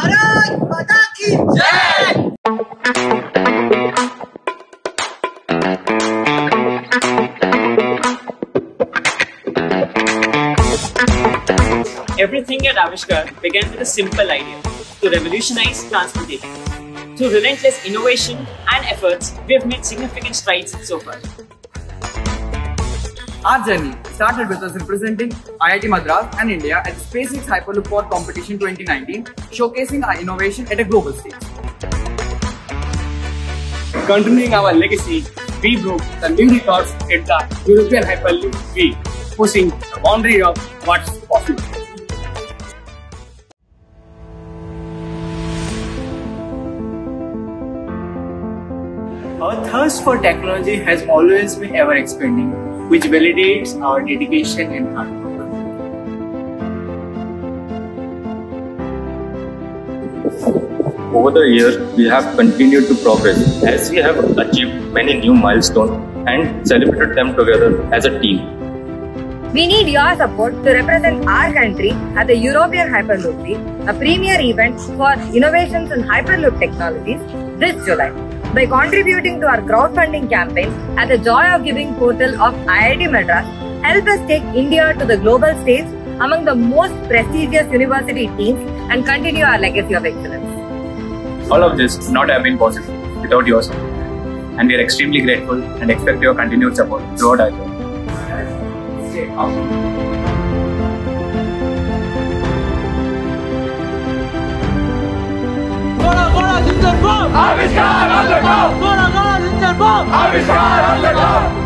भारत माता की जय Everything at Avishkar began with a simple idea to revolutionize transportation. Through relentless innovation and efforts, we have made significant strides so far. Our journey started with us representing IIT Madras and India at the SpaceX Hyperloop Pod Competition 2019, showcasing our innovation at a global stage. Continuing our legacy, we broke the new records at the European Hyperloop Week, pushing the boundary of what's possible. Our thirst for technology has always been ever expanding, which validates our dedication and hard work. Over the years, we have continued to progress as we have achieved many new milestones and celebrated them together as a team. We need your support to represent our country at the European Hyperloop Week, a premier event for innovations in Hyperloop technologies this July by contributing to our crowdfunding campaign at the Joy of Giving portal of IIT Madras, help us take India to the global stage among the most prestigious university teams and continue our legacy of excellence. All of this would not have been possible without your support, and we are extremely grateful and expect your continued support throughout our journey. Bola, bola, ginger! 做了高了基解放阿米莎杨